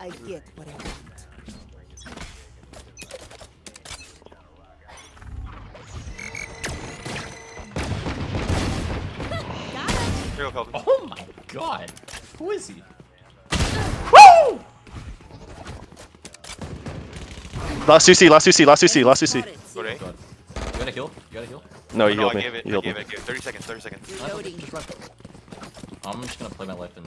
I get what I want. Here you go, Kelvin. Oh my god. Who is he? Last UC, last UC, last UC, last UC. Go A. You got a heal? You got a heal? No, you no, healed I me. gave it. You I healed gave me. it. I gave it. 30 seconds. 30 seconds. Just run. I'm just gonna play my life in